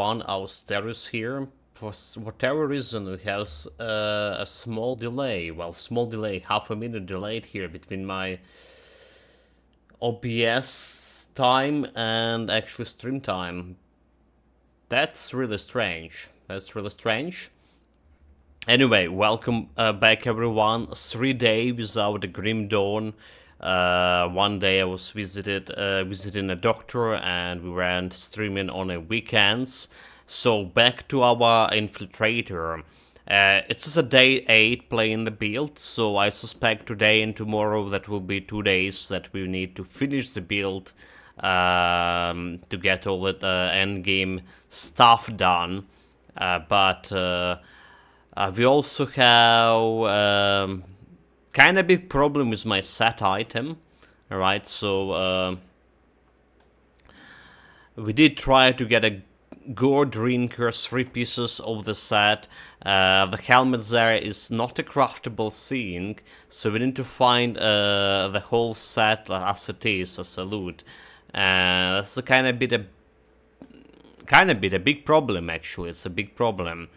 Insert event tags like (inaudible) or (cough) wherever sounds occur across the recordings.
One Austerus here. For whatever reason, we have uh, a small delay. Well, small delay, half a minute delayed here between my OBS time and actually stream time. That's really strange. That's really strange. Anyway, welcome uh, back everyone. Three days without the Grim Dawn. Uh, one day I was visited uh, visiting a doctor and we were streaming on a weekends. So back to our infiltrator. Uh, it's a day 8 playing the build, so I suspect today and tomorrow that will be two days that we need to finish the build um, to get all the uh, end game stuff done. Uh, but uh, uh, we also have um, kind of big problem with my set item. right? so uh, we did try to get a Gore Drinker, three pieces of the set. Uh, the helmet there is not a craftable thing, so we need to find uh, the whole set as it is, as a loot. Uh, that's a kind of bit a kind of bit a big problem actually. It's a big problem.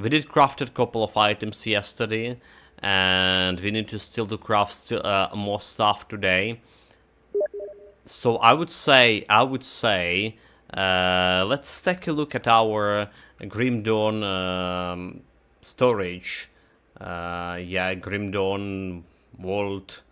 We did craft a couple of items yesterday, and we need to still do craft still, uh, more stuff today. So I would say, I would say, uh, let's take a look at our Grim Dawn um, storage. Uh, yeah, Grim Dawn Vault.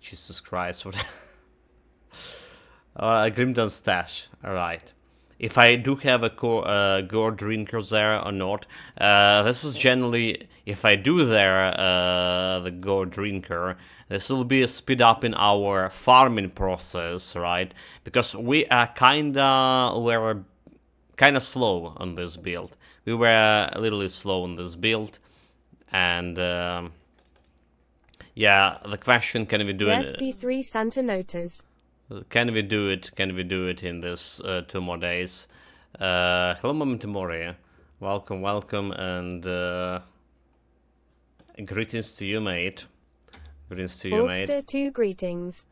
Jesus Christ, what? (laughs) uh, Grim Dawn stash. All right. If I do have a core, uh, gore drinker there or not, uh, this is generally if I do there uh, the gore drinker, this will be a speed up in our farming process, right? Because we are kinda we're kinda slow on this build. We were a little slow on this build, and um, yeah, the question can we do it? SP3 Santa Notas. Can we do it? Can we do it in this uh, two more days? Uh, hello, Momentimori. Welcome, welcome, and uh, greetings to you, mate. Greetings to you, Ulster mate. 2 greetings.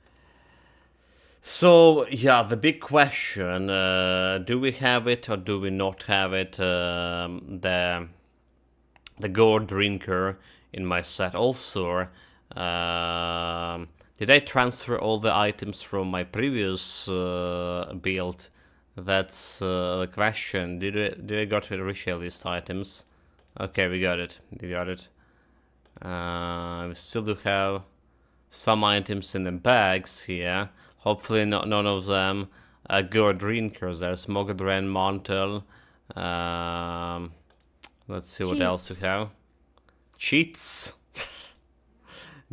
So, yeah, the big question, uh, do we have it or do we not have it? Um, the the gore drinker in my set also. Um, did I transfer all the items from my previous uh, build? That's uh, the question. Did I, did I got rid of these items? Okay, we got it. We got it. Uh, we still do have some items in the bags here. Hopefully not none of them are good drinkers. There's Mogadren, Montel. Um, let's see what Cheats. else we have. Cheats.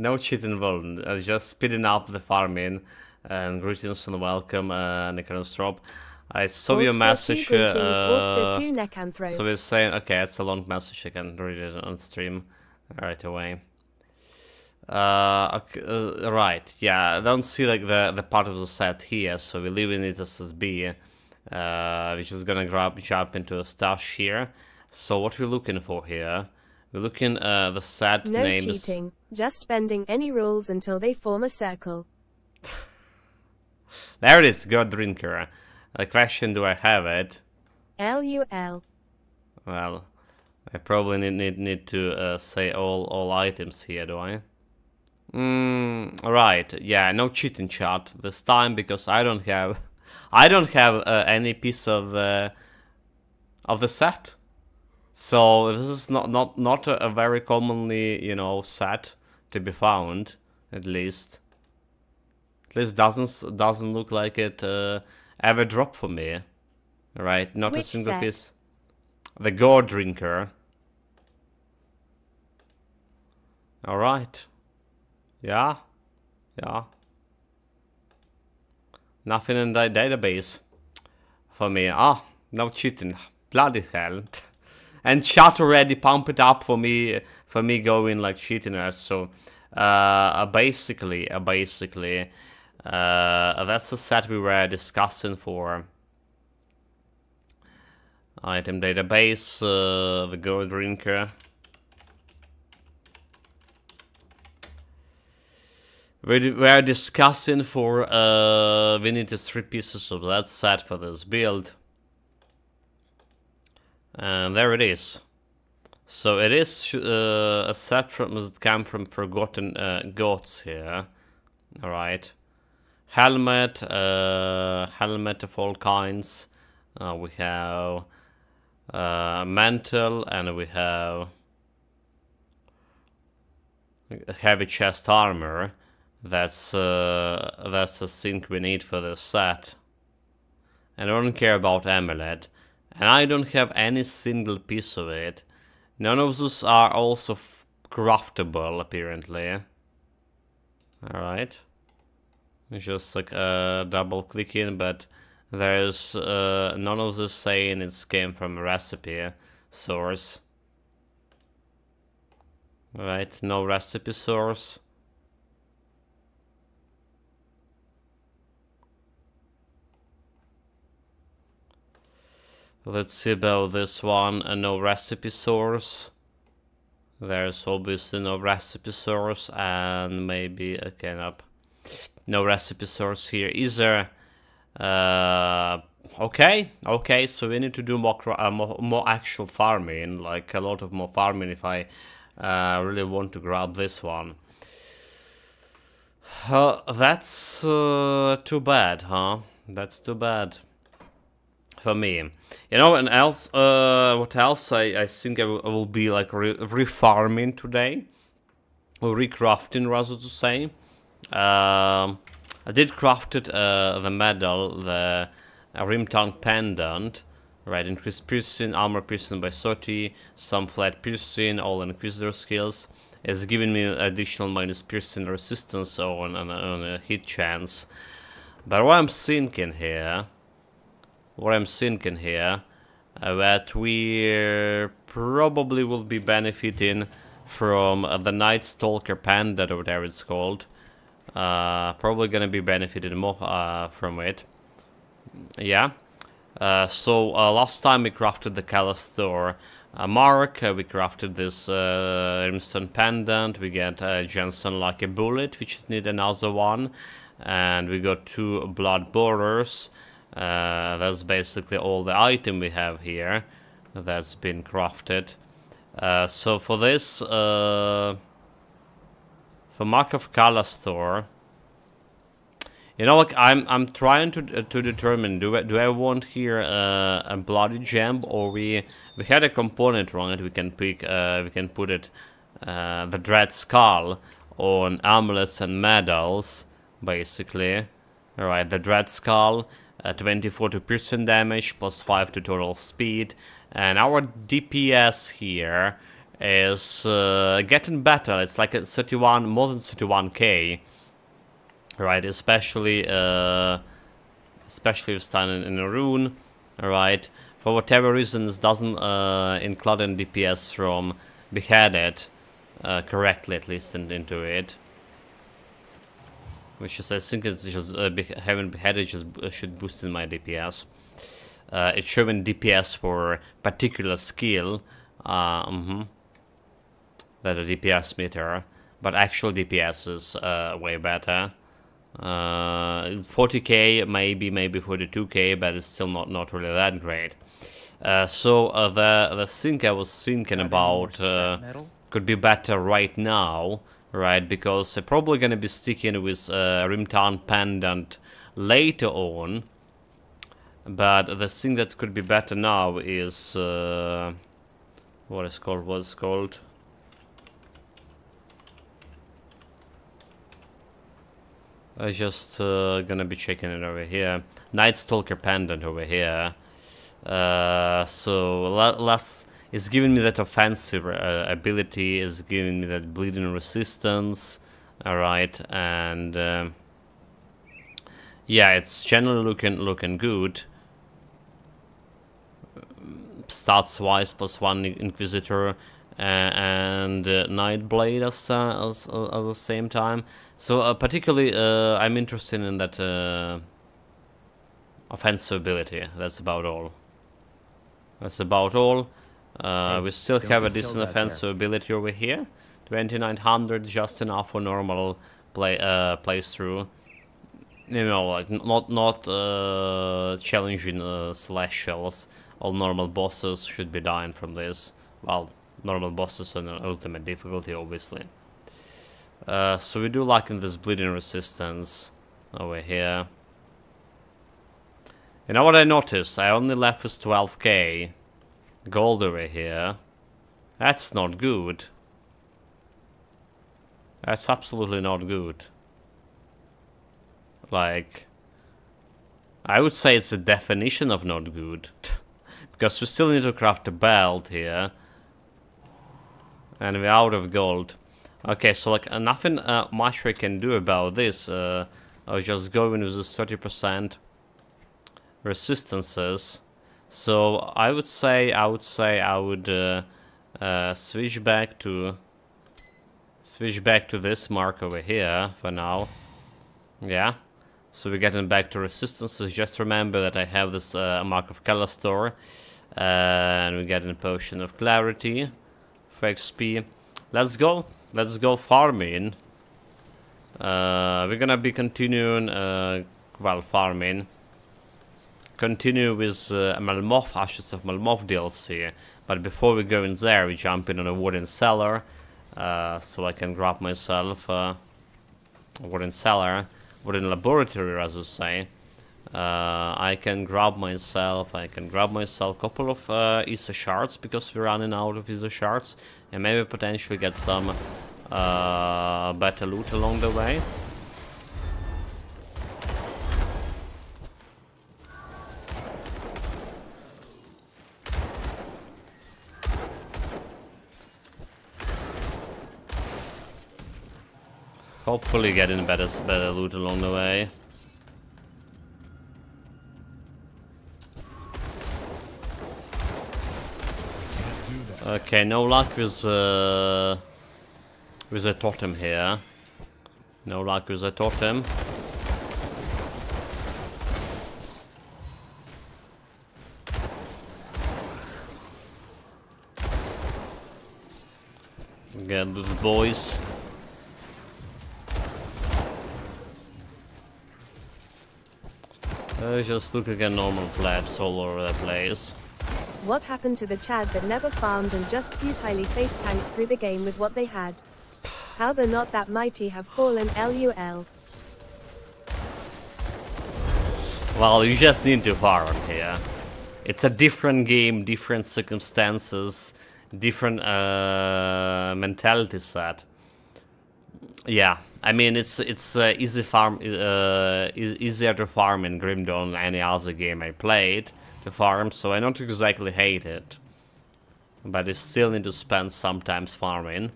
No cheat involved. Uh, just speeding up the farming. And greetings and welcome, uh, Necrostrop. I saw your Ulster 2 message. Uh, 2 so we're saying, okay, it's a long message. I can read it on stream right away. Uh, okay, uh, right, yeah, I don't see like the the part of the set here, so we're leaving it as SB. Uh, we're just gonna grab jump into a stash here. So what we're looking for here? We're looking uh the set no name is cheating. Just bending any rules until they form a circle. (laughs) there it is, Gore Drinker. The question: Do I have it? LUL. Well, I probably need need, need to uh, say all all items here, do I? Mm, right. Yeah, no cheating chat this time because I don't have (laughs) I don't have uh, any piece of the of the set. So this is not not not a, a very commonly you know set to be found at least. At least doesn't doesn't look like it uh, ever dropped for me. Right, not a single set? piece. The Gore Drinker. All right. Yeah. Yeah. Nothing in the database for me. Ah, no cheating. Bloody hell. (laughs) And chat already pumped it up for me for me going like cheating at so uh basically uh, basically uh that's a set we were discussing for item database uh the gore drinker We we are discussing for uh we need the three pieces of that set for this build. And there it is. So it is uh, a set from that came from Forgotten uh, Gods here. Alright. Helmet, uh, helmet of all kinds. Uh, we have uh, mantle and we have heavy chest armor. That's uh, that's the thing we need for the set. And I don't care about amulet. And I don't have any single piece of it. None of those are also craftable, apparently. Alright. Just like uh, double clicking, but there's uh, none of this saying it came from a recipe source. Right, no recipe source. Let's see about this one, uh, no recipe source. There's obviously no recipe source and maybe, okay, nope. No recipe source here either. Uh, okay, okay, so we need to do more, uh, more, more actual farming, like a lot of more farming if I uh, really want to grab this one. Uh, that's too bad, huh? That's too bad for me. You know, and else, uh, what else? I, I think I will, I will be like re refarming today, or recrafting rather to say. Um, I did crafted uh, the medal, the Rimtown pendant, right? Increased piercing, armor piercing by 30, some flat piercing, all Inquisitor skills. It's giving me additional minus piercing resistance on, on, on a hit chance. But what I'm thinking here what I'm thinking here, uh, that we probably will be benefiting from uh, the Night Stalker Pendant, or whatever it's called. Uh, probably gonna be benefited more uh, from it. Yeah. Uh, so uh, last time we crafted the Calastor mark, we crafted this Rimstone Pendant, we get Jensen like a bullet, which is need another one, and we got two blood borders. Uh, that's basically all the item we have here that's been crafted. Uh, so for this, uh, for Mark of store you know, like I'm I'm trying to uh, to determine do I do I want here uh, a bloody gem or we we had a component wrong it we can pick uh, we can put it the dread skull on amulets and medals basically. All right, the dread skull uh, 24 to piercing damage, plus 5 to total speed. And our DPS here is uh, getting better. It's like a 31, more than 31k, right? Especially, uh, especially if standing in a rune, right? For whatever reasons, doesn't uh, include in DPS from beheaded uh, correctly, at least in, into it which is I think it's just uh, having beheaded just uh, should boost in my DPS. Uh, it's showing DPS for particular skill, uh, mm -hmm, that a DPS meter, but actual DPS is uh, way better. 40k, uh, maybe, maybe 42k, but it's still not not really that great. Uh, so the the thing I was thinking about could be better right now right? Because I'm probably gonna be sticking with uh, Rimtown Pendant later on. But the thing that could be better now is uh, what is called? What's called? I'm just uh, gonna be checking it over here. Night Stalker Pendant over here. Uh, so last it's giving me that offensive uh, ability, it's giving me that bleeding resistance, alright, and um, yeah, it's generally looking looking good. Stats wise, plus one Inquisitor uh, and uh, Nightblade as, uh, as, uh, at the same time. So uh, particularly, uh, I'm interested in that offensive ability. That's about all. That's about all. Uh, we still have a decent offensive there. ability over here. 2900, just enough for normal play uh, playthrough. You know, like not not uh, challenging uh, celestials all normal bosses should be dying from this. Well, normal bosses on ultimate difficulty, obviously. Uh, so we do like in this bleeding resistance over here. You know what I noticed? I only left with 12k gold over here. That's not good. That's absolutely not good. Like, I would say it's the definition of not good. (laughs) because we still need to craft a belt here. And we're out of gold. Okay, so like uh, nothing uh, much we can do about this. Uh, I was just going with the 30% resistances. So I would say, I would say I would uh, uh, switch back to switch back to this mark over here for now. Yeah. So we're getting back to resistances. Just remember that I have this uh, mark of Calastor. and we get a potion of clarity for XP. Let's go. Let's go farming. Uh, we're gonna be continuing, uh, well, farming. Continue with uh, Malmouth, Ashes of Malmouth DLC. But before we go in there, we jump in on a wooden cellar. Uh, so I can grab myself a wooden cellar, wooden laboratory, as you say. Uh, I can grab myself, I can grab myself a couple of uh, shards because we're running out of Aether shards and maybe potentially get some uh, better loot along the way. Hopefully getting better, better loot along the way. Okay, no luck with uh, with a totem here. No luck with a totem. Get the boys. Uh, just look like a normal plebs all over the place. What happened to the Chad that never farmed and just futilely face tanked through the game with what they had? How the not that mighty have fallen LUL. Well, you just need to farm here. It's a different game, different circumstances, different uh, mentality set. Yeah, I mean it's it's uh, easy farm, uh, easier to farm in Grim Dawn than any other game I played the farm, so I don't exactly hate it. But I still need to spend sometimes farming.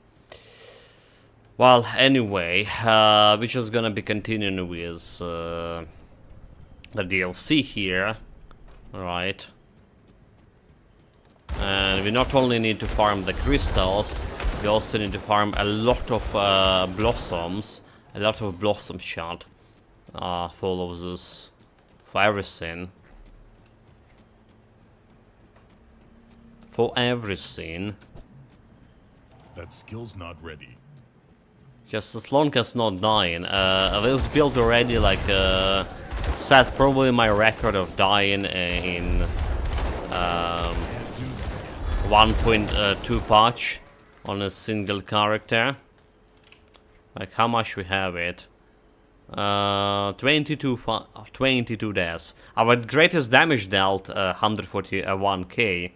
Well, anyway, uh, we're just gonna be continuing with uh, the DLC here, right? And we not only need to farm the crystals, we also need to farm a lot of uh, blossoms, a lot of blossom shard uh, for of this, for everything. for everything. That skill's not ready. Just as long as not dying. Uh, this build already like uh, set probably my record of dying in um, 1.2 patch on a single character. Like how much we have it? Uh, 22, 22 deaths. Our greatest damage dealt uh, 141k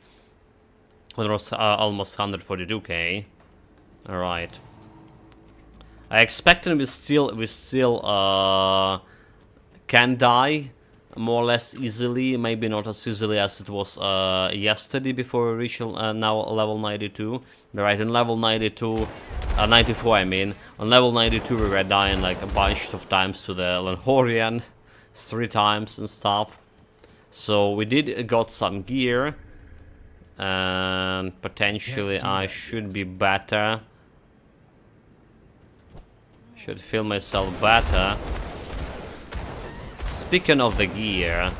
was uh, almost 142k. Alright. I expected we still we still uh, can die more or less easily, maybe not as easily as it was uh, yesterday before we reached uh, now level 92. Right, in level 92, uh, 94 I mean, on level 92 we were dying like a bunch of times to the Lanhorian, three times and stuff. So we did got some gear, and potentially I should be better. Should feel myself better. Speaking of the gear,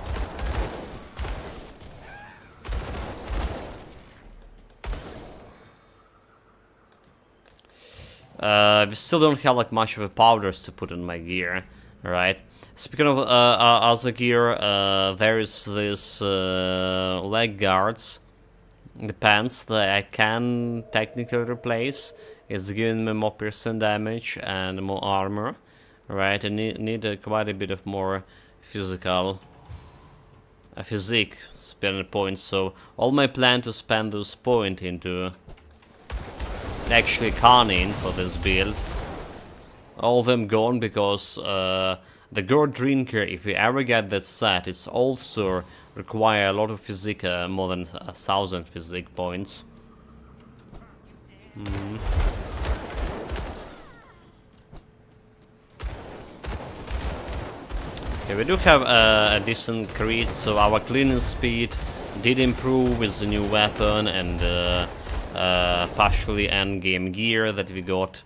Uh, we still don't have like much of a powders to put in my gear. right? Speaking of uh, uh, other gear, uh, there is this uh, leg guards, the pants that I can technically replace. It's giving me more piercing damage and more armor, right? I need, need a, quite a bit of more physical, physique spending points. So all my plan to spend those points into actually conning for this build. All them gone because uh, the Gore Drinker, if you ever get that set, it's also require a lot of physique, uh, more than a thousand physique points. Mm. Okay, we do have uh, a decent crit, so our cleaning speed did improve with the new weapon and uh, uh, partially endgame gear that we got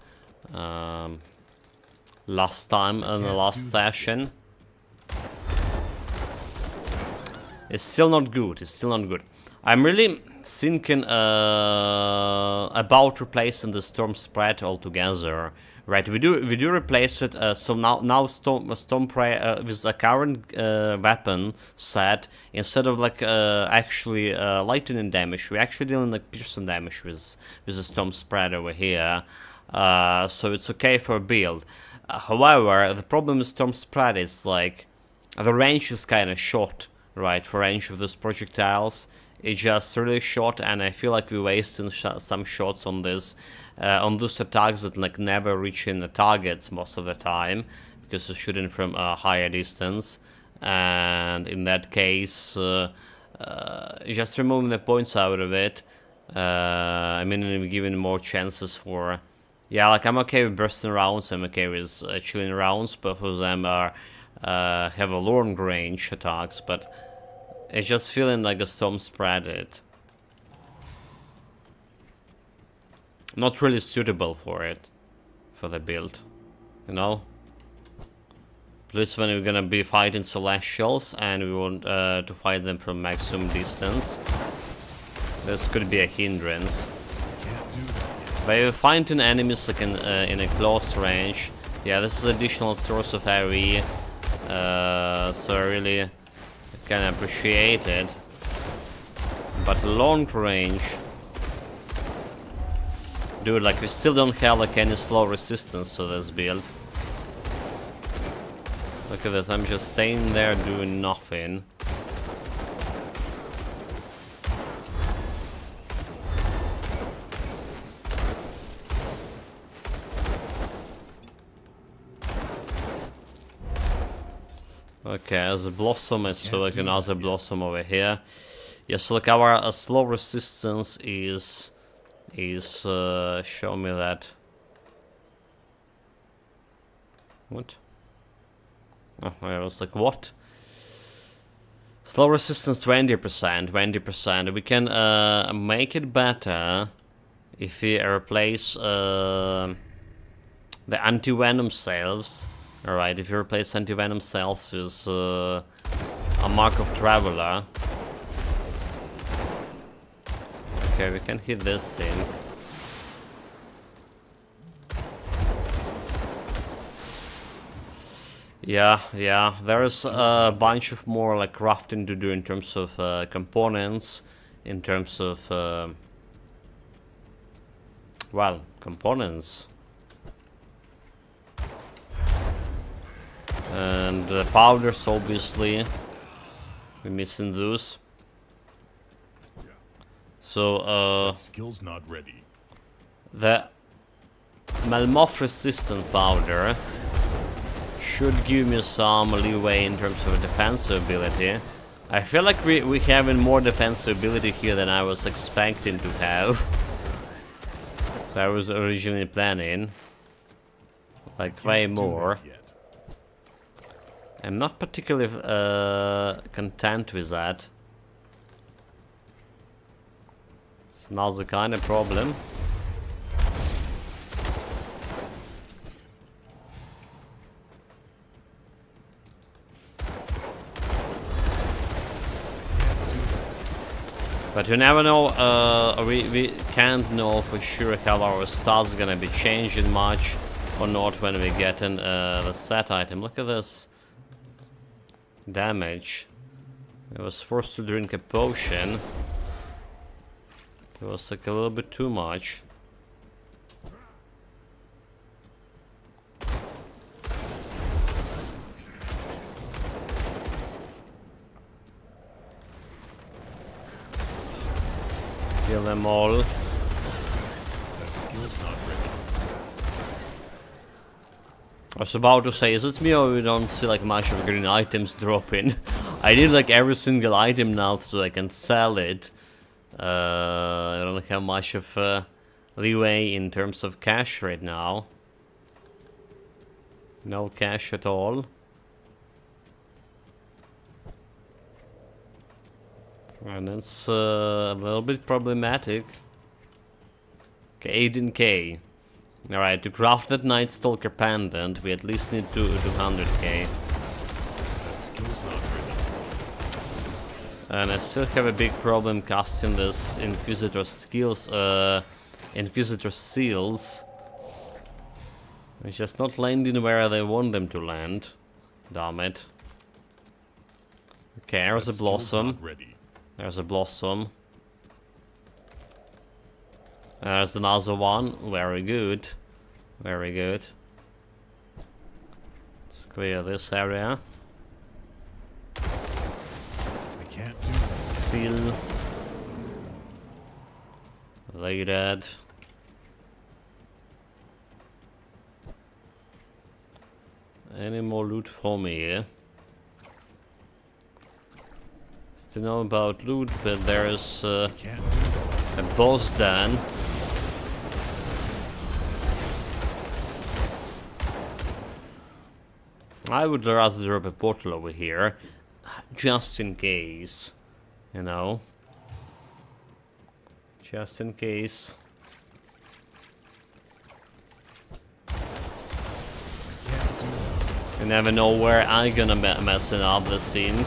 um, last time in the last session. It's still not good, it's still not good. I'm really thinking uh, about replacing the storm spread altogether. Right, we do we do replace it. Uh, so now now storm storm spread uh, with a current uh, weapon set instead of like uh, actually uh, lightning damage, we're actually dealing like piercing damage with with the storm spread over here. Uh, so it's okay for a build. however, the problem with storm spread is like the range is kind of short, right? For range of those projectiles, it's just really short, and I feel like we're wasting sh some shots on this uh, on those attacks that like never reaching the targets most of the time because you're shooting from a higher distance. And in that case uh, uh, just removing the points out of it uh, I mean giving more chances for yeah like I'm okay with bursting rounds I'm okay with uh, rounds. Both of them are uh, have a long range attacks but it's just feeling like a storm spread it not really suitable for it, for the build, you know? Plus when we're gonna be fighting Celestials and we want uh, to fight them from maximum distance, this could be a hindrance. By fighting enemies like in, uh, in a close range, yeah, this is additional source of AoE, uh, so I really can appreciate it. But long range, Dude, like we still don't have like any slow resistance to this build. Look at this, I'm just staying there doing nothing. Okay, there's a blossom and so like another blossom over here. Yes, so like our uh, slow resistance is is uh, show me that. What? Oh, I was like, what? Slow resistance 20%, 20%. We can uh, make it better if we replace uh, the anti-venom cells. Alright, if you replace anti-venom cells with uh, a Mark of Traveler. Okay, we can hit this thing. Yeah, yeah, there's a bunch of more like crafting to do in terms of uh, components, in terms of, uh, well, components. And the powders, obviously, we're missing those. So, uh... skill's not ready. The Malmouth resistant powder should give me some leeway in terms of defensive ability. I feel like we, we having more defensive ability here than I was expecting to have. (laughs) I was originally planning. Like way more. I'm not particularly uh, content with that. The kind of problem. But you never know, uh, we, we can't know for sure how our stats gonna be changing much or not when we get in uh, the set item. Look at this damage. I was forced to drink a potion. It was like a little bit too much. Kill them all. That skill's not ready. I was about to say, is it me or you don't see like much of green items (laughs) dropping? I need like every single item now so I can sell it. Uh, I don't have much of uh, leeway in terms of cash right now. No cash at all. And it's uh, a little bit problematic. Okay, 18k. Alright, to craft that Night Stalker pendant, we at least need to 200k. That skill's not ready. And I still have a big problem casting this Inquisitor skills, uh, Inquisitor seals. It's just not landing where they want them to land. Damn it. Okay, there's a blossom. There's a blossom. There's another one. Very good. Very good. Let's clear this area. I can't do that. Seal. Lay dead. Any more loot for me? eh? Still know about loot, but there's uh, that. a boss then. I would rather drop a portal over here, just in case, you know. Just in case. Can't do that. You never know where I'm gonna me messing up the scene.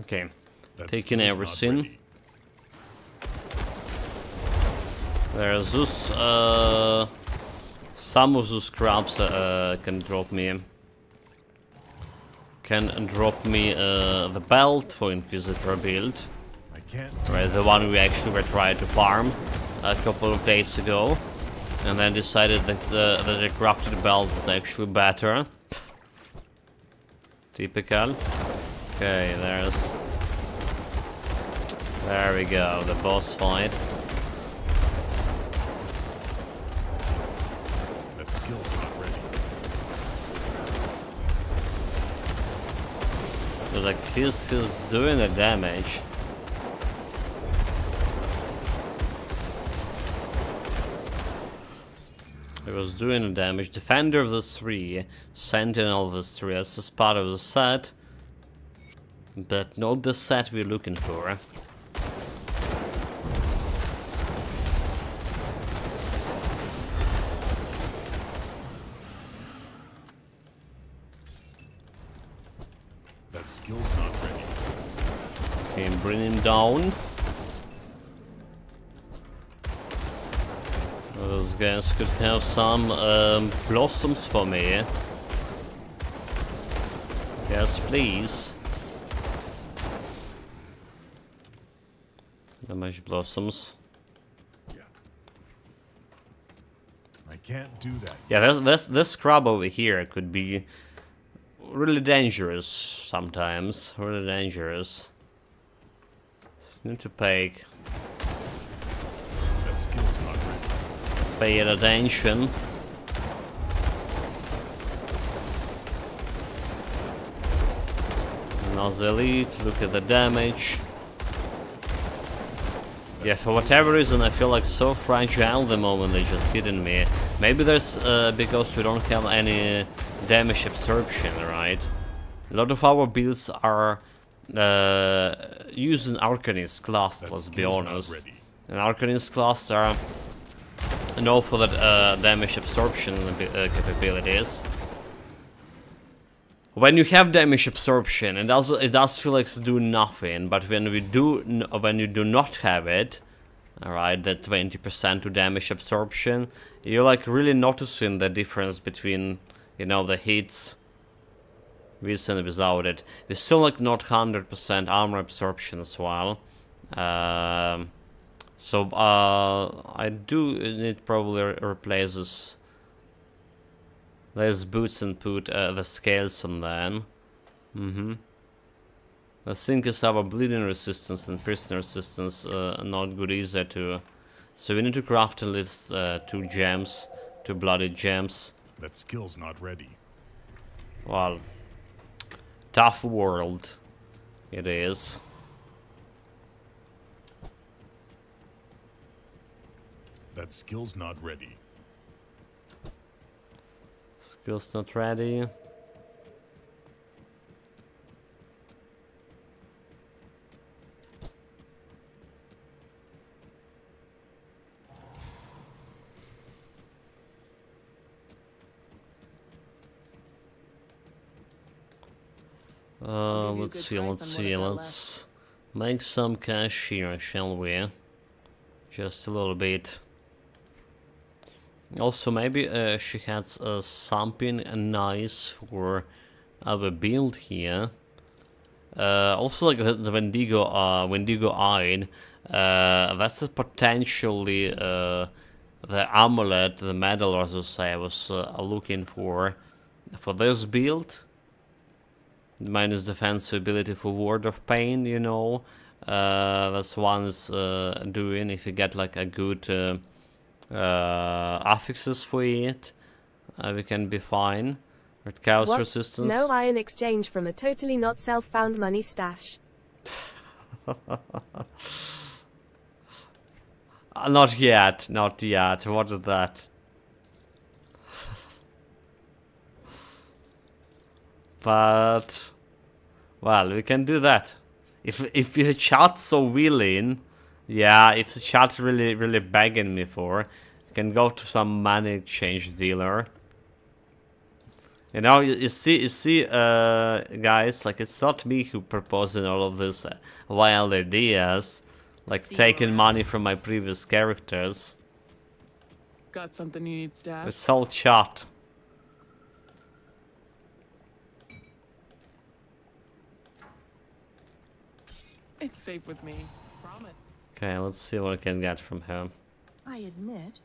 Okay, That Taking everything. ready. There's this, uh, some of those crabs uh, can drop me, can drop me uh, the belt for Inquisitor build. I can't do Right, the one we actually were trying to farm a couple of days ago. And then decided that the, that the crafted belt is actually better. Typical. Okay, there's... There we go, the boss fight. That skill's not ready. Like, he's, he's doing the damage. He was doing the damage. Defender of the three, Sentinel of the three. This is part of the set. But not the set we're looking for. That skill's not ready. Okay, bring him down. Those guys could have some um, blossoms for me. Yes, please. Damage blossoms. I can't do that. Yeah, this, this this scrub over here could be really dangerous sometimes. Really dangerous. Need to pay That skill's not pay it attention. Now the elite, look at the damage. Yeah, for whatever reason I feel like so fragile the moment they just hitting me. Maybe there's uh, because we don't have any damage absorption, right? A lot of our builds are uh, using Arcanist class, That let's be honest. And Arcanist class are known for that uh, damage absorption uh, capabilities. when you have damage absorption, it does it does feel like it's doing nothing. But when we do when you do not have it, all right, that 20% to damage absorption, you're like really noticing the difference between you know the hits with and without it. We're still like not 100% armor absorption as well. Um, so uh, I do need probably re replace this there's boots and put uh, the scales on them. Mm-hmm. The thing is our bleeding resistance and piercing resistance uh, not good either to... So we need to craft at least uh, two gems, two bloody gems. That skill's not ready. Well, tough world it is. That skill's not ready. Skills not ready. Uh, let's see, let's see, let's make some cash here, shall we? Just a little bit. Also, maybe uh, she has uh, something nice for our build here. Uh, also, like the, the Wendigo, uh, Wendigo Eye, uh, that's potentially uh, the amulet, the medal, as I say, I was uh, looking for for this build. Minus defensive ability for Ward of Pain, you know. Uh, that's one's uh, doing if you get like a good uh, uh, affixes for it, uh, we can be fine. With chaos What? resistance. No iron exchange from a totally not self-found money stash. (laughs) Not yet, not yet. What is that? But well, we can do that. If if the chat's so willing, yeah, if the chat's really really begging me for, you can go to some money exchange dealer. You know, you, you see, you see, uh, guys, like it's not me who proposing all of this uh, wild ideas, like See taking around. money from my previous characters. Got something you need stashed? It's all chat. It's safe with me. Promise. Okay, let's see what I can get from him. I admit.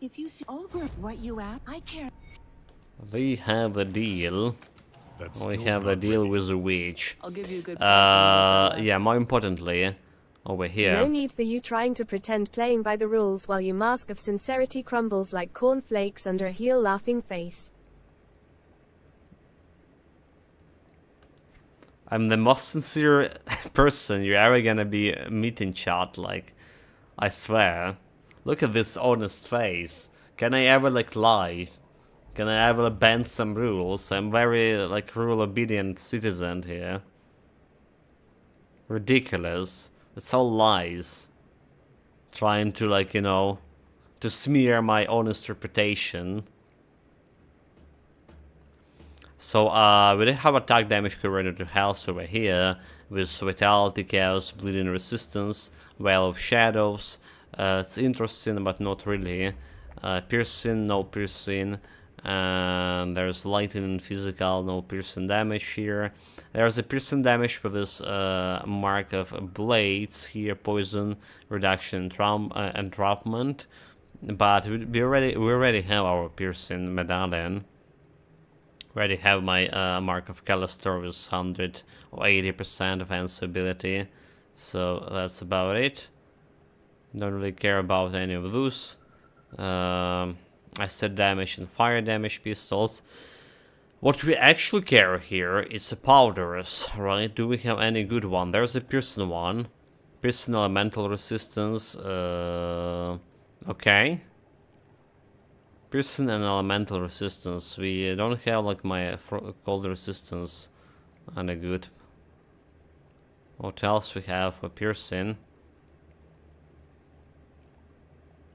if you see all group what you ask, I care. We have a deal. That We have a deal ready. with the witch. I'll give you a good Uh, present. yeah, more importantly, over here. No need for you trying to pretend playing by the rules while your mask of sincerity crumbles like cornflakes under a heel laughing face. I'm the most sincere (laughs) person you're ever gonna be meeting chat, like, I swear. Look at this honest face. Can I ever, like, lie? Can I ever bend some rules? I'm very, like, rule-obedient citizen here. Ridiculous. It's all lies. Trying to, like, you know, to smear my honest reputation. So uh, we did have attack damage converted to health over here with vitality, chaos, bleeding resistance, veil of shadows. Uh, it's interesting, but not really. Uh, piercing, no piercing. And there's lightning and physical, no piercing damage here. There's a piercing damage for this uh, mark of blades here, poison reduction, traum uh, entrapment. But we already we already have our piercing medallion already have my uh, mark of Callister with 100 or 80% offense ability. So that's about it. Don't really care about any of those. Um, I said damage and fire damage pistols. What we actually care here is the powders, right? Do we have any good one? There's a Pearson one. Pearson elemental resistance. Uh, okay. Pearson and elemental resistance. We don't have like my cold resistance and a good. What else we have for piercing?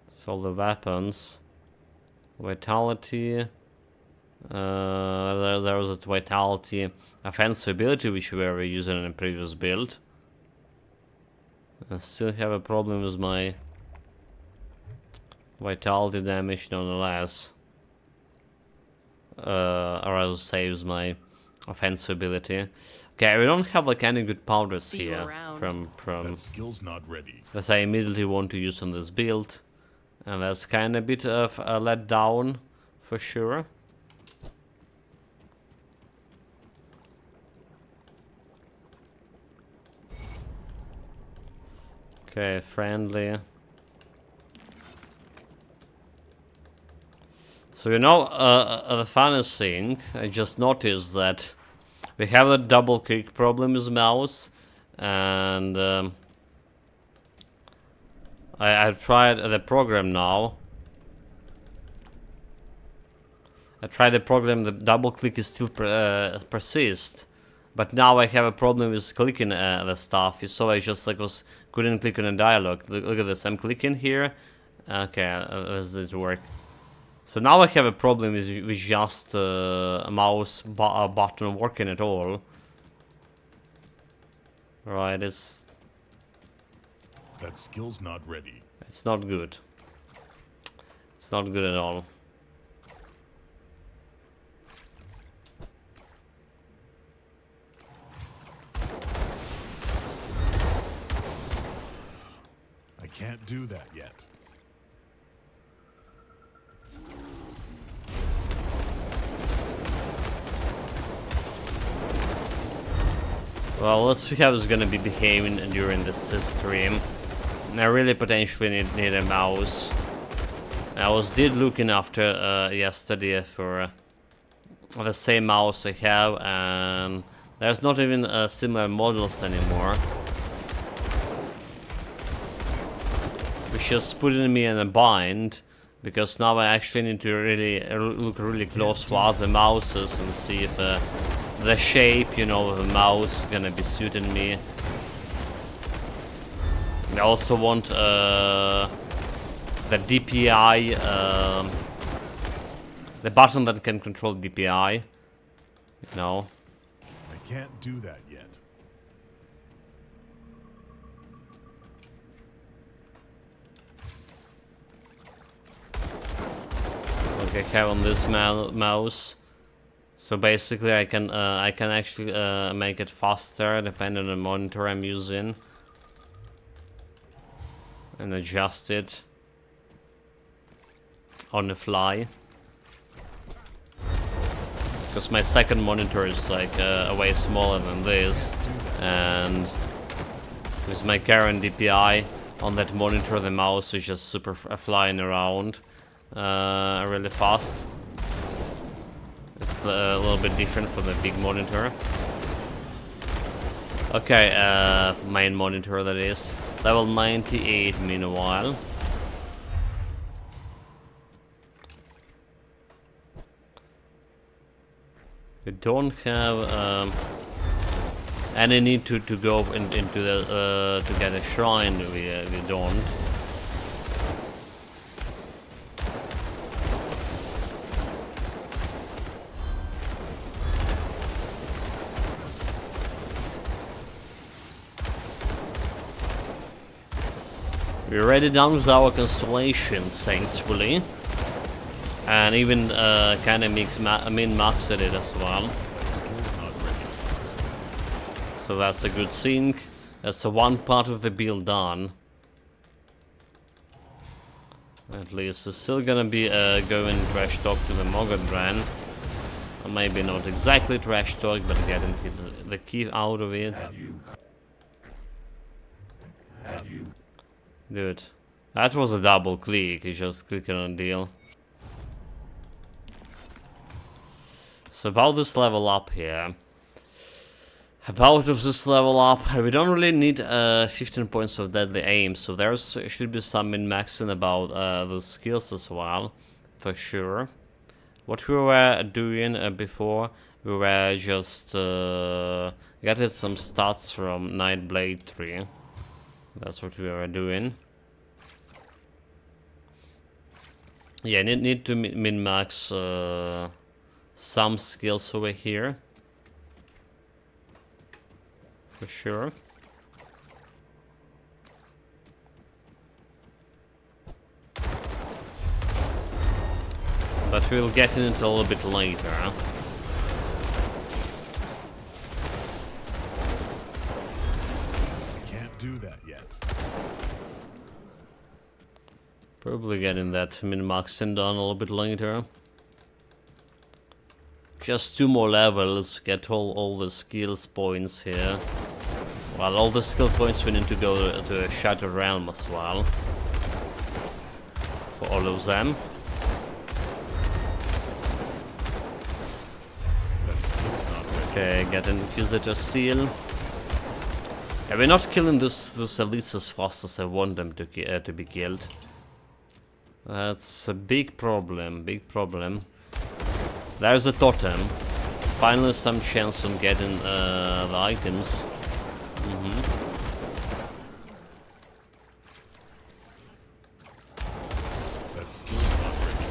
So the weapons. Vitality. Uh, there, there was a vitality offensive ability which we were using in a previous build. I still have a problem with my vitality damage nonetheless. Uh, or else saves my offensive ability. Okay, we don't have like any good powders See here around. from from That skill's not ready. that I immediately want to use on this build. And that's kind of a bit of a letdown, for sure. Okay, friendly. So you know, uh, uh, the funniest thing, I just noticed that we have a double click problem with mouse, and um, I, I've tried the program now. I tried the program, the double click is still uh, persist, but now I have a problem with clicking uh, the stuff. You saw I just like was couldn't click on a dialogue. Look, look at this, I'm clicking here. Okay, uh, this did work. So now I have a problem with, with just uh, a mouse bu uh, button working at all. Right, it's That skill's not ready. It's not good. It's not good at all. I can't do that yet. Well, let's see how it's gonna be behaving during this stream. I really potentially need, need a mouse. I was did looking after uh, yesterday for uh, the same mouse I have, and there's not even uh, similar models anymore. Which is putting me in a bind, because now I actually need to really uh, look really close for other mouses and see if uh, the shape, you know, the mouse gonna be suiting me. I also want uh, the DPI, um, the button that can control DPI. You know, I can't do that yet. like I have on this mouse. So basically, I can uh, I can actually uh, make it faster depending on the monitor I'm using, and adjust it on the fly. Because my second monitor is like uh, way smaller than this, and with my current DPI on that monitor, the mouse is just super flying around uh, really fast. It's a little bit different from the big monitor. Okay, uh, main monitor that is. Level 98 meanwhile. We don't have um, any need to, to go in, into the uh, to get a shrine. We uh, we don't. We're already done with our constellation, thankfully. And even uh, kind of mix ma min-maxed it as well. So that's a good thing. That's the one part of the build done. At least it's still gonna be uh, going trash talk to the Mogdrogen. Maybe not exactly trash talk, but getting the, the key out of it. Dude, that was a double click. You just clicking on deal. So about this level up here. About of this level up, we don't really need uh, 15 points of deadly aim, so there's should be some min-maxing about uh, those skills as well, for sure. What we were doing uh, before, we were just uh, getting some stats from Nightblade 3. That's what we are doing. Yeah, need, need to min-max uh, some skills over here. For sure. But we'll get into it a little bit later. Huh? I can't do that yet. Probably getting that min-maxing done a little bit later. Just two more levels, get all, all the skills points here. Well, all the skill points we need to go to, to Shattered Realm as well. For all of them. Okay, get an Inquisitor Seal. Yeah, we're not killing those, those elites as fast as I want them to, uh, to be killed. That's a big problem, big problem. There's a totem. Finally some chance on getting uh, the items. Mhm. That skill's not ready.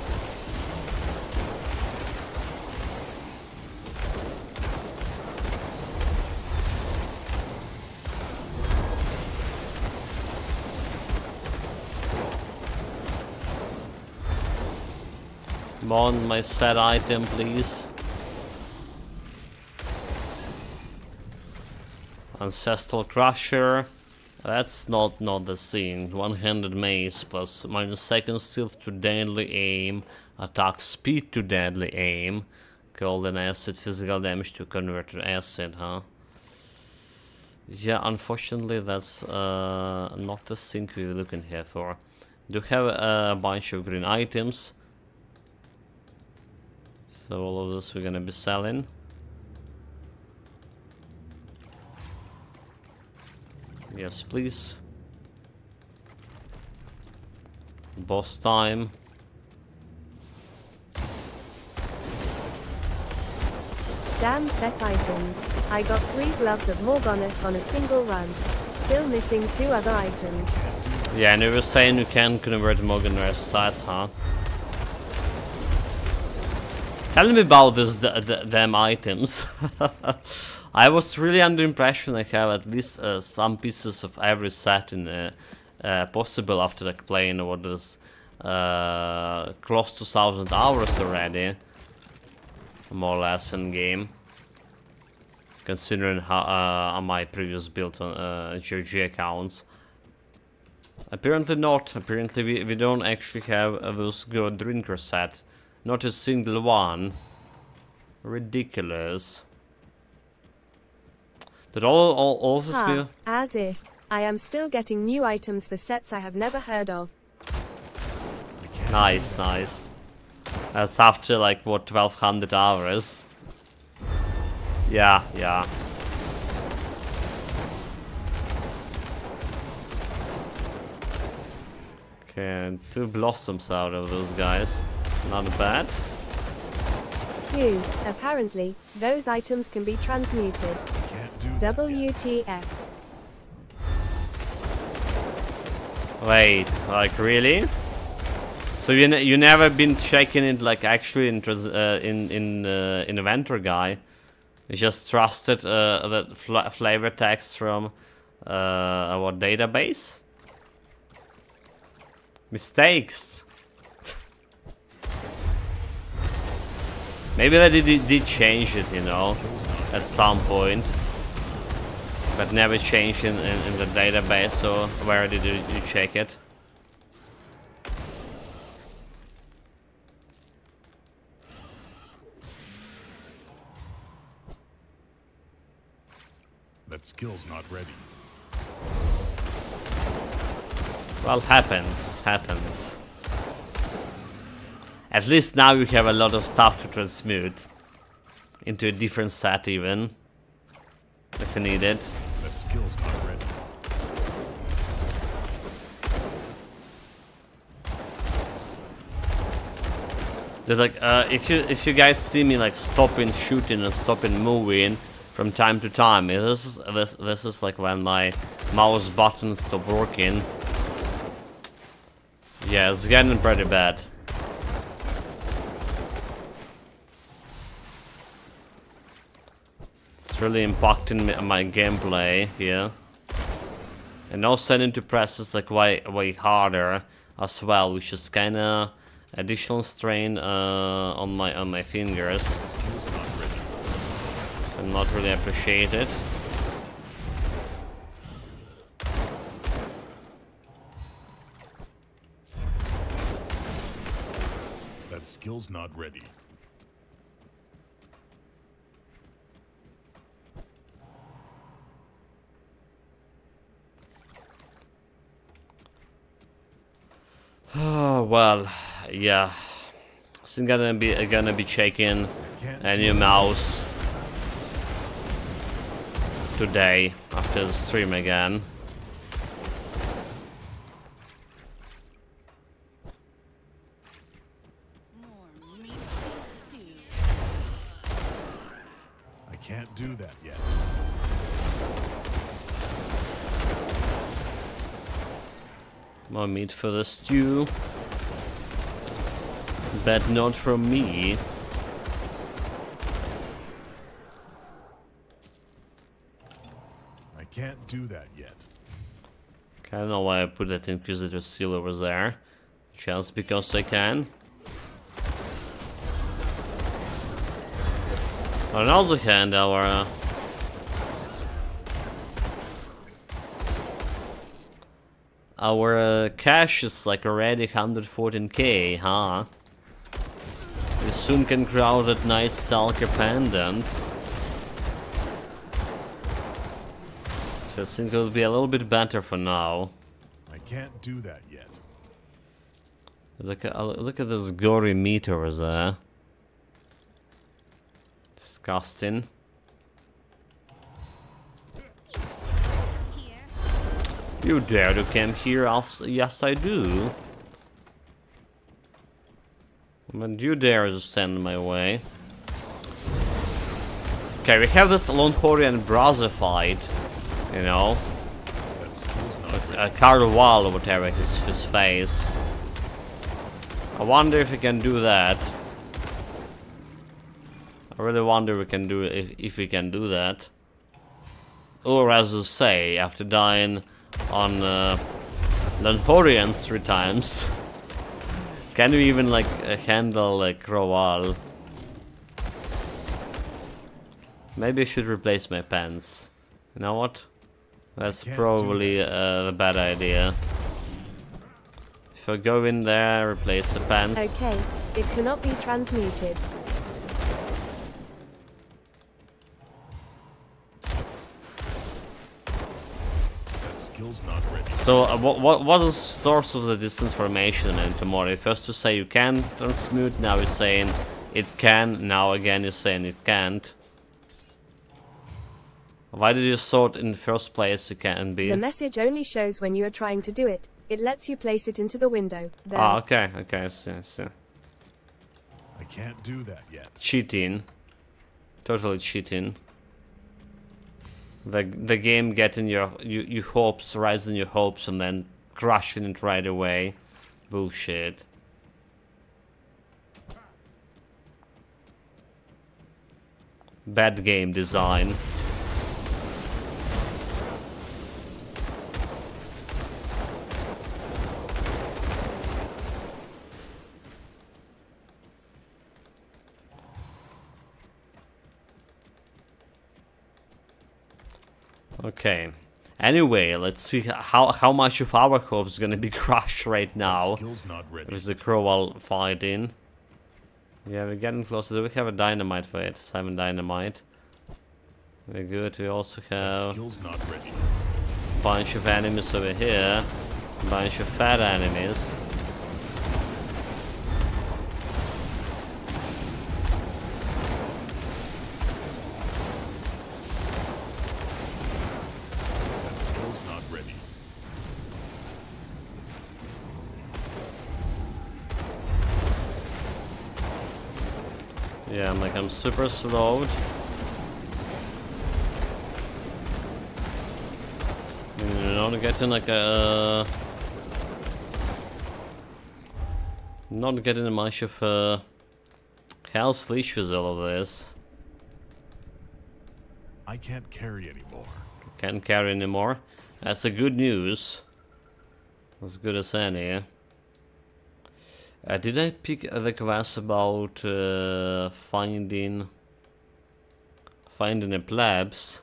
My set item, please. Ancestral Crusher. That's not not the scene. One-handed mace plus minus second stealth to deadly aim, attack speed to deadly aim, golden acid physical damage to convert to acid, huh? Yeah, unfortunately that's uh, not the thing we're looking here for. Do have a bunch of green items. So all of this we're gonna be selling. Yes, please. Boss time. Damn set items. I got three gloves of Morgoneth on a single run. Still missing two other items. Yeah, and you were saying you can convert Morgan site, huh? Tell me about this th th them items. (laughs) I was really under impression I have at least uh, some pieces of every set in uh, uh, possible after like playing what is close to thousand hours already, more or less in game. Considering how uh, my previous build on uh, GOG accounts. Apparently not. Apparently we, we don't actually have uh, those gore drinker set. Not a single one. Ridiculous. That all all, all of this Ha, be- as if. I am still getting new items for sets I have never heard of. Nice, nice. That's after like what 1200 hours. Yeah, yeah. Okay, two blossoms out of those guys. Not bad. Phew, apparently, those items can be transmuted. Can't do. WTF. Wait, like really? So you ne you never been checking it like actually in uh, in in uh, in Inventor guy? You just trusted uh, the fla flavor text from uh, our database? Mistakes. Maybe they did, did change it, you know, at some point. But never changed in, in, in the database, so where did you, you check it? That skill's not ready. Well, happens, happens. At least now you have a lot of stuff to transmute. Into a different set even. If you need it. That skill's not ready. There's like, uh, if you if you guys see me like stopping shooting and stopping moving from time to time, this is this this is like when my mouse buttons stop working. Yeah, it's getting pretty bad. Really impacting me, my gameplay here. And I need to press this like way, way harder as well, which is kinda additional strain uh, on my on my fingers. So not really appreciate it. That skill's not ready. Oh well, yeah. So I'm gonna be gonna be checking a new mouse today after the stream again. More meat for the stew. I can't do that yet. More meat for the stew. But not from me. I can't do that yet. I don't know why I put that Inquisitor seal over there. Just because I can. On the other hand, our uh, our uh, cash is like already 114k, huh? We soon can crowd that Night Stalker pendant. So I think it will be a little bit better for now. I can't do that yet. Look at uh, look at this gory meat over there. Disgusting. You dare to come here? I'll yes, I do. But you dare to stand in my way. Okay, we have this Lonthorian brother fight. You know, a Carnival or whatever his his face. I wonder if we can do that. I really wonder if we can do if, if we can do that. Or as you say, after dying on uh, Lanthorians three times, (laughs) can we even like uh, handle like Crowal? Maybe I should replace my pants. You know what? That's probably uh, a bad idea. If I go in there, replace the pants. Okay, it cannot be transmuted. So, uh, what, what what is source of the distance formation in Tomori? First you say you can transmute, now you're saying it can, now again you're saying it can't. Why did you thought in the first place it can be? The message only shows when you are trying to do it. It lets you place it into the window. There. Ah, okay, okay, I see, I see. I can't do that yet. Cheating. Totally cheating. The the game getting your you, your hopes, rising your hopes, and then crushing it right away. Bullshit. Bad game design. Okay. Anyway, let's see how how much of our hopes is gonna be (laughs) crushed right now. Skill's not ready. With the Crowell fighting. Yeah, we're getting closer. Do we have a dynamite for it? Seven dynamite. We're good. We also have skill's not ready. a bunch of enemies over here. A bunch of fat enemies. Super slowed. You're not getting like a uh, not getting much of a health leash with all of this. I can't carry anymore. Can't carry anymore. That's a good news. As good as any. Uh, did I pick the quest about uh, finding finding a plebs?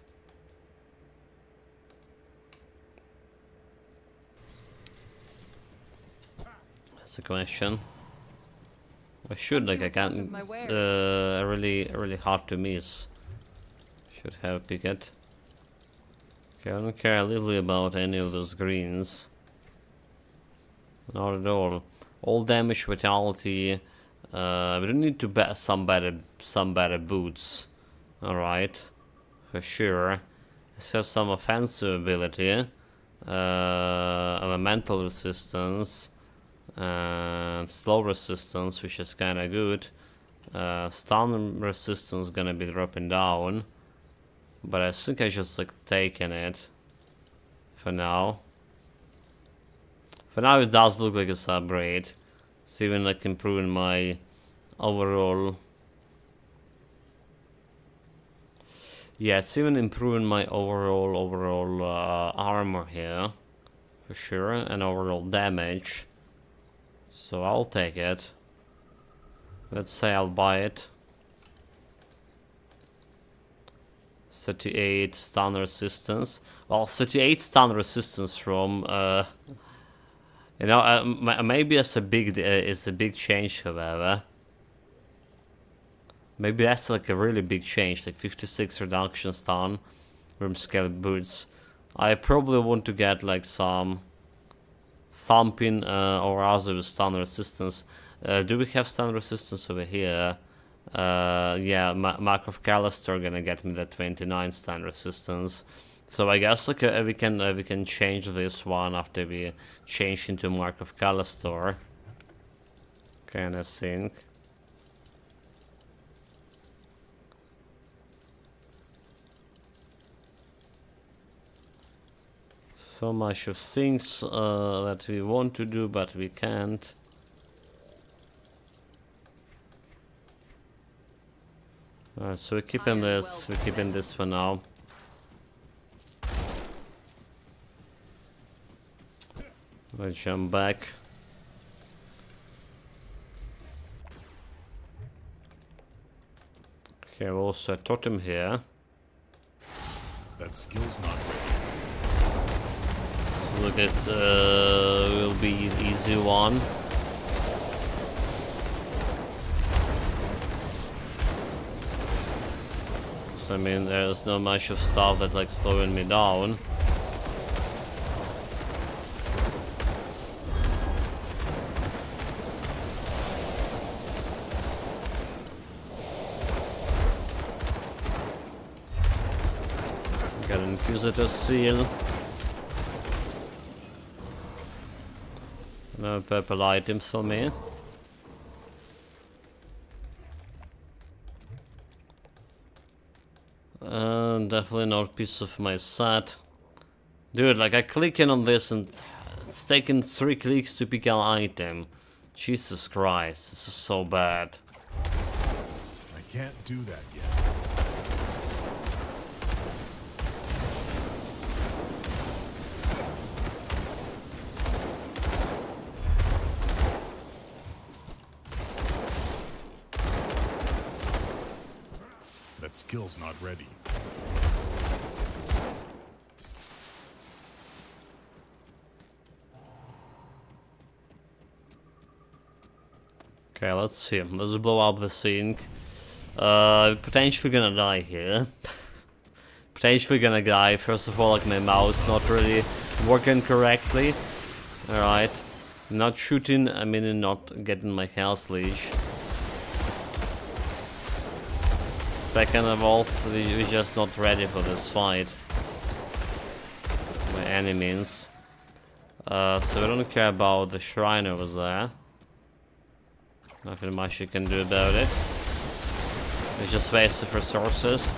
That's a question. I should like I can't. Uh, really really hard to miss. Should have picked it. Okay, I don't care a little about any of those greens. Not at all. All damage, vitality. Uh, we don't need to bet some better, some better boots. All right, for sure. Has some offensive ability, uh, elemental resistance, and slow resistance, which is kind of good. Uh, stun resistance gonna be dropping down, but I think I just like taking it for now. For now, it does look like a it's upgrade. It's even like improving my overall. Yeah, it's even improving my overall overall uh, armor here, for sure, and overall damage. So I'll take it. Let's say I'll buy it. 38 stun resistance. Well, 38 stun resistance from uh, you know, uh, maybe it's a big, uh, it's a big change, however. Maybe that's like a really big change, like 56 reduction stun room scale boots. I probably want to get like some thumping uh, or other with stun resistance. Uh, do we have stun resistance over here? Uh, yeah, Ma- Mark of Callister gonna get me that 29 stun resistance. So I guess like uh, we can uh, we can change this one after we change into Mark of Callister. Kind of thing. So much of things uh, that we want to do, but we can't. Alright, so we're keeping this, we're keeping this for now. I jump back. Okay, also a totem here. That skill's not ready. Let's look at uh will be easy one. I mean there's not much of stuff that like slowing me down. Got an Inquisitor seal. No purple items for me. Not piece of my set. Dude, like I click in on this and it's taking three clicks to pick an item. Jesus Christ, this is so bad. I can't do that yet. That skill's not ready. Okay, let's see. Let's blow up the sink. Uh, potentially gonna die here. (laughs) potentially gonna die. First of all, like my mouse not really working correctly. Alright. Not shooting, I mean not getting my health leash. Second of all, we- we're just not ready for this fight. By any means. Uh, so we don't care about the shrine over there. Nothing much you can do about it. It's just waste of resources.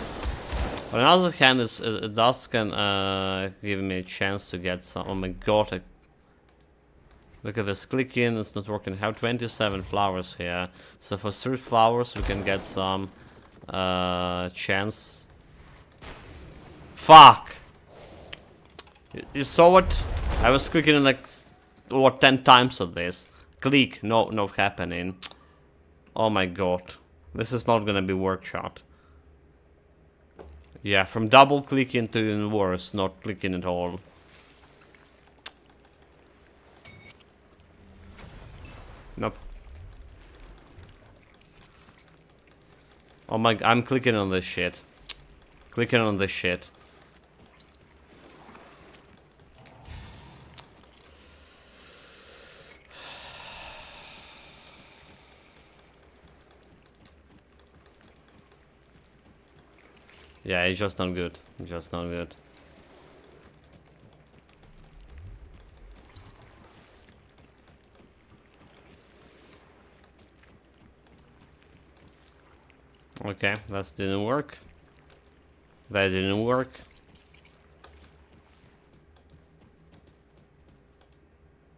On the other hand, it's, it, it does can uh, give me a chance to get some. Oh my god! I, look at this. clicking, it's not working. I have 27 flowers here. So for three flowers, we can get some uh, chance Fuck. You- saw what? I was clicking like over 10 times of this. Click, no, no happening. Oh my god. This is not gonna be workshop. Yeah, from double clicking to even worse, not clicking at all. Nope. Oh my, I'm clicking on this shit. Clicking on this shit. Yeah, it's just not good. Just not good. Okay, that didn't work. That didn't work.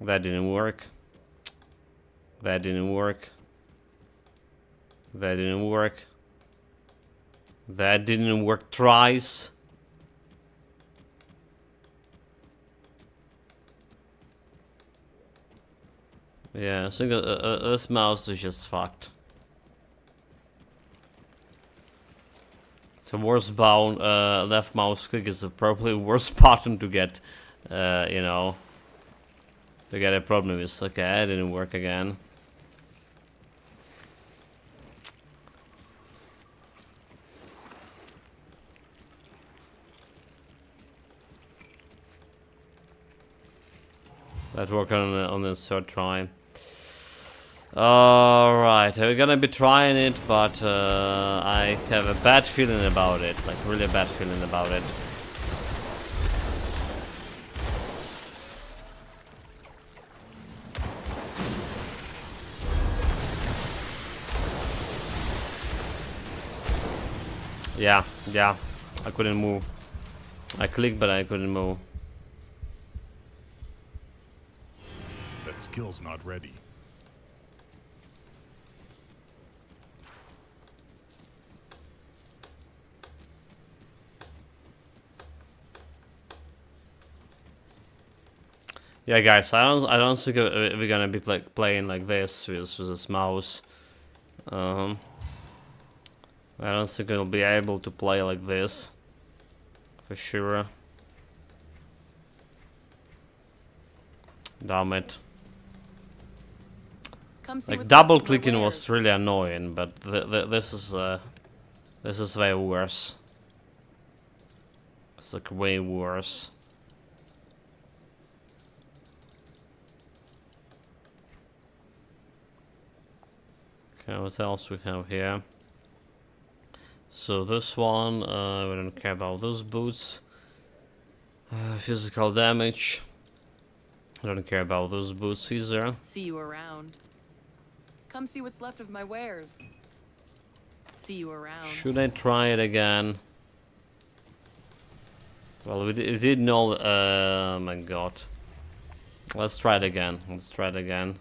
That didn't work. That didn't work. That didn't work. That didn't work twice. Yeah, I think uh, uh, this mouse is just fucked. It's a worst bound uh, left mouse click is the probably (laughs) worst button to get, uh, you know, to get a problem with. Okay, it didn't work again. That worked on the, on the third try. Alright, we're gonna be trying it, but uh, I have a bad feeling about it. Like, really bad feeling about it. Yeah, yeah. I couldn't move. I clicked, but I couldn't move. Skill's not ready. Yeah, guys, I don't, I don't think we're gonna be play, playing like this with, with this mouse. Um, I don't think we'll be able to play like this, for sure. Damn it. Come see Like double left of my clicking was really annoying, but th th this is uh, this is way worse. It's like way worse. Okay, what else we have here? So this one, uh, we don't care about those boots. Uh, physical damage. I don't care about those boots either. See you around. Come see what's left of my wares. See you around. Should I try it again? Well, we, di- we did know. Uh, my god. Let's try it again. Let's try it again.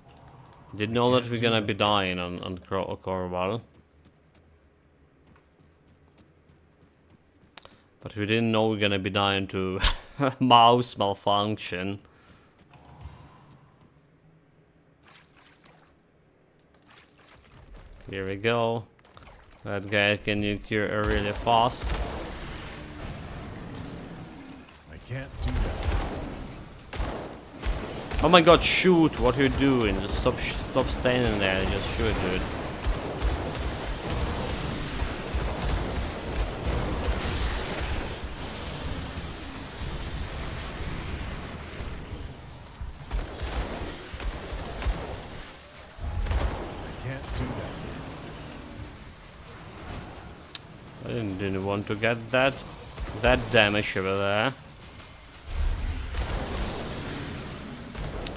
Didn't know that we're gonna be dying on on Cor- Corval. But we didn't know we're gonna be dying to (laughs) mouse malfunction. Here we go. That guy can you really fast. I can't do that. Oh my god, shoot! What are you doing? Just stop, stop standing there and just shoot, dude. To get that that damage over there.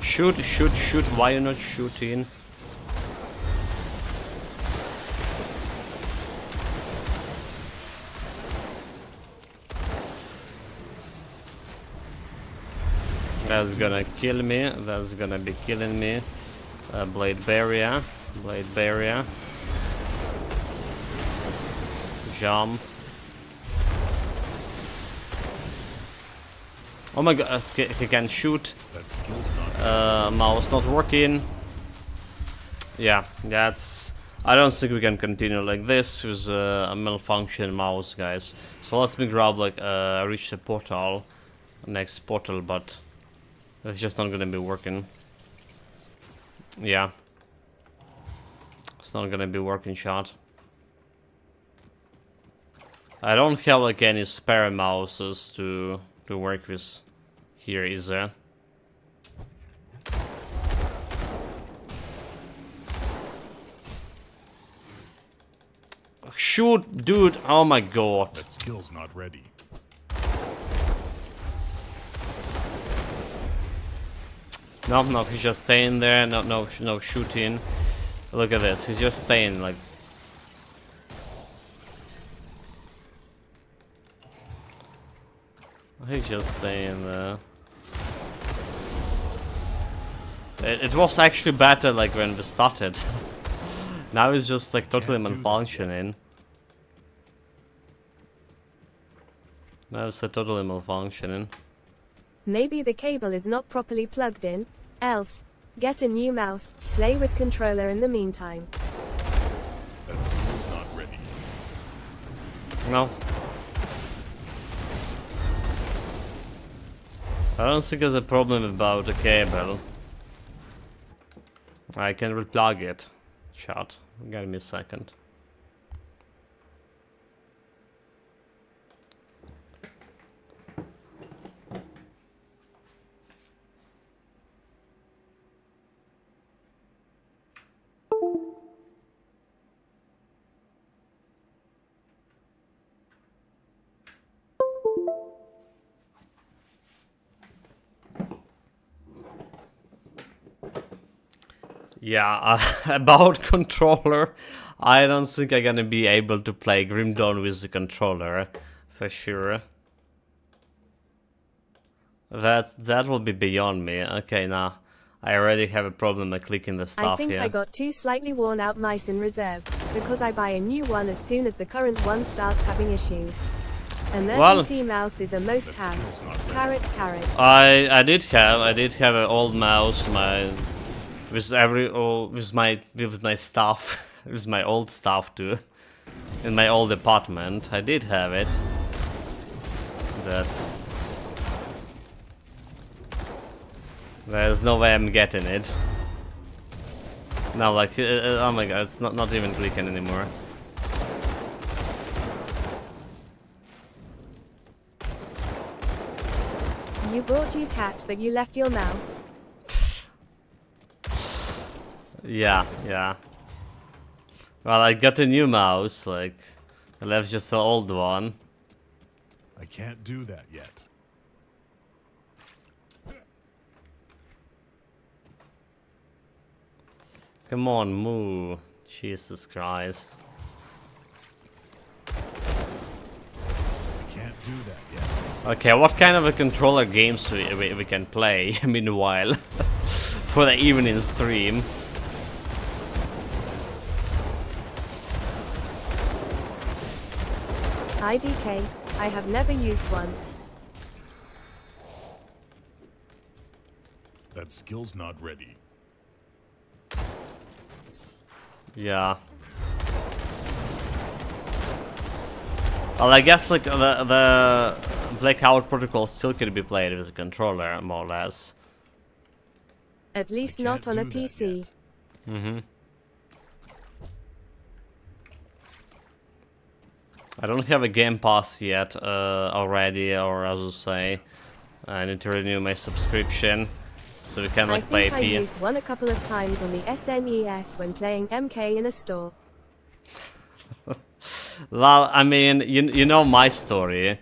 Shoot, shoot, shoot! Why you not shooting? That's gonna kill me. That's gonna be killing me. Uh, blade barrier. Blade barrier. Jump. Oh my god, he, he can shoot. That skill's not. Uh, mouse not working. Yeah, that's... I don't think we can continue like this with uh, a malfunction mouse, guys. So let's me grab like uh, reach the portal, next portal, but it's just not gonna be working. Yeah, it's not gonna be working, shot. I don't have like any spare mouses to to work with here, is a... Shoot, dude! Oh my god! That skill's not ready. No, no, he's just staying there. No, no, no shooting. Look at this. He's just staying like. He's just staying there. It, it was actually better like when we started. (laughs) now it's just like totally Can't do that malfunctioning. Now it's totally malfunctioning. Maybe the cable is not properly plugged in. Else, get a new mouse, play with controller in the meantime. That skill's not ready. No. I don't think there's a problem about the cable. I can replug it. Shot. Give me a second. Yeah, uh, (laughs) about controller, I don't think I'm gonna be able to play Grim Dawn with the controller, for sure. That that will be beyond me. Okay, now I already have a problem at clicking the I stuff think here. I got two slightly worn out mice in reserve, because I buy a new one as soon as the current one starts having issues. Emergency mouse is a must have. skill's not ready. Carrot, carrot. I I did have I did have an old mouse my with every oh, with my with my stuff (laughs) with my old stuff too. In my old apartment I did have it. That there's no way I'm getting it. Now like uh, uh, oh my god it's not not even clicking anymore. You brought your cat, but you left your mouse. Yeah, yeah. Well, I got a new mouse, like, I left just the old one. I can't do that yet. Come on, moo. Jesus Christ. I can't do that yet. Okay, what kind of a controller games we, we, we can play, (laughs) meanwhile, (laughs) for the evening stream? IDK, I have never used one. That skill's not ready. Yeah. Well, I guess like the the Blackout protocol still could be played with a controller, more or less. At least not on a PC. yet. Mm-hmm. I don't have a Game Pass yet uh, already, or as you say, I need to renew my subscription so we can I like play think I used one a couple of times on the SNES when playing MK in a store. (laughs) Well, I mean, you you know my story.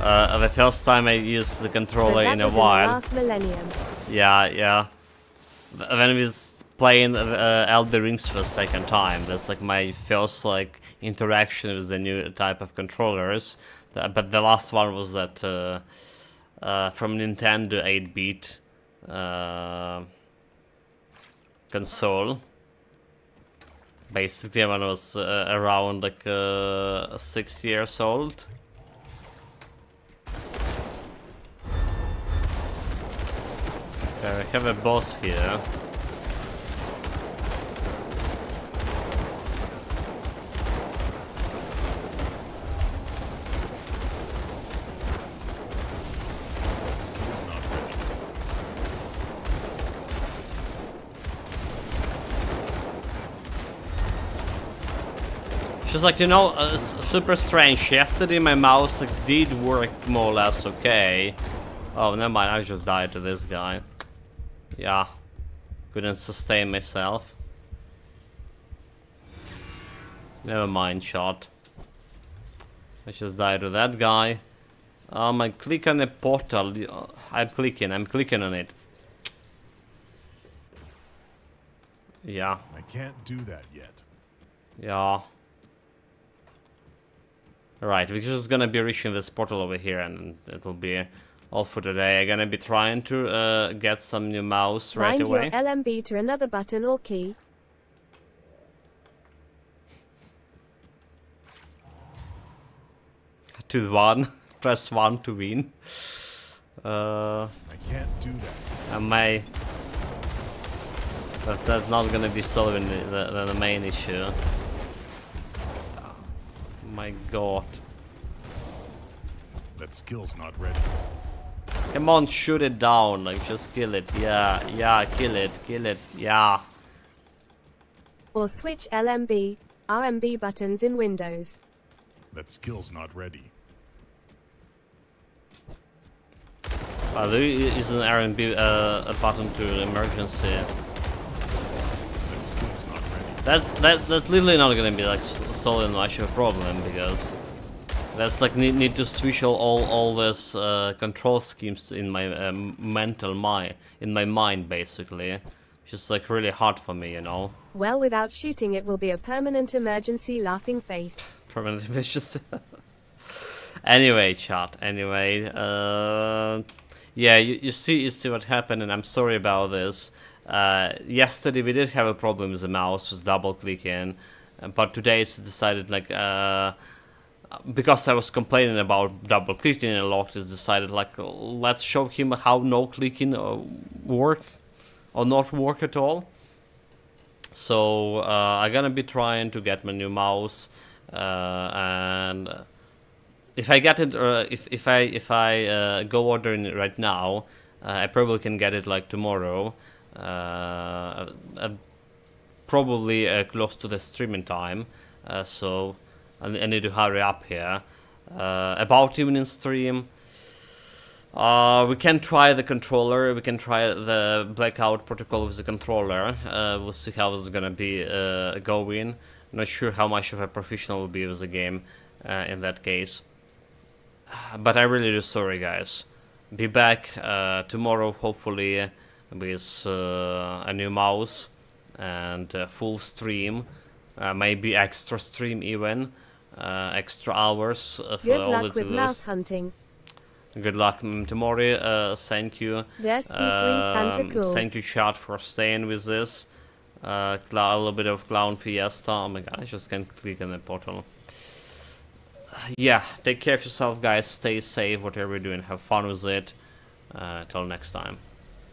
Uh, the first time I used the controller in a while. in last millennium. Yeah, yeah. When we was playing uh, Elden Rings for the second time, that's like my first like interaction with the new type of controllers. But the last one was that uh, uh, from Nintendo 8-bit uh, console. Basically, when I was uh, around like uh, six years old. Okay, have a boss here. That skill's not ready. Just like, you know, uh, super strange. Yesterday my mouse like, did work more or less okay. Oh, never mind, I just died to this guy. Yeah. Couldn't sustain myself. Never mind, shot. I just died to that guy. Um, I click on the portal. uh, I'm clicking, I'm clicking on it. Yeah, I can't do that yet. yeah. Right, we're just gonna be reaching this portal over here and it'll be all for today. I'm gonna be trying to uh, get some new mouse right Bind away. your LMB to another button or key. (laughs) to one. (laughs) Press one to win. Uh, I can't do that. I may. But that's not gonna be solving the, the, the main issue. My god. That skill's not ready. Come on, shoot it down. Like, just kill it. Yeah, yeah, kill it, kill it. Yeah. Or switch LMB, RMB buttons in Windows. That skill's not ready. Uh, there is an R&B uh, a button to emergency. That skill's not ready. That's that that's literally not gonna be like solving much of a problem because that's like need, need to switch all all, all this uh, control schemes in my um, mental mind in my mind basically, which is like really hard for me, you know. Well, without shooting, it will be a permanent emergency laughing face. Permanent (laughs) images. anyway, chat. Anyway, uh, yeah, you, you see, you see what happened, and I'm sorry about this. Uh, yesterday we did have a problem with the mouse, was double clicking, uh, but today it's decided like uh, because I was complaining about double clicking a lot, it's decided like let's show him how no clicking uh, work or not work at all. So uh, I'm gonna be trying to get my new mouse, uh, and if I get it, if if I if I uh, go ordering it right now, uh, I probably can get it like tomorrow. Uh, uh, probably uh, close to the streaming time, uh, so I, I need to hurry up here. Uh, about evening stream. Uh, we can try the controller, we can try the blackout protocol with the controller. We'll see how it's gonna be going. Not sure how much of a professional will be with the game in that case. But I really do sorry guys. Be back tomorrow hopefully with uh, a new mouse and a full stream. Uh, maybe extra stream even. Uh, extra hours uh, for Good all luck the with mouse hunting. Good luck, Tomori. Uh, thank you. Des P3 Santa Cool. Thank you, chat, for staying with this. Uh, a little bit of Clown Fiesta. Oh my god, I just can't click on the portal. Yeah, take care of yourself, guys. Stay safe, whatever you're doing. Have fun with it. Uh, till next time.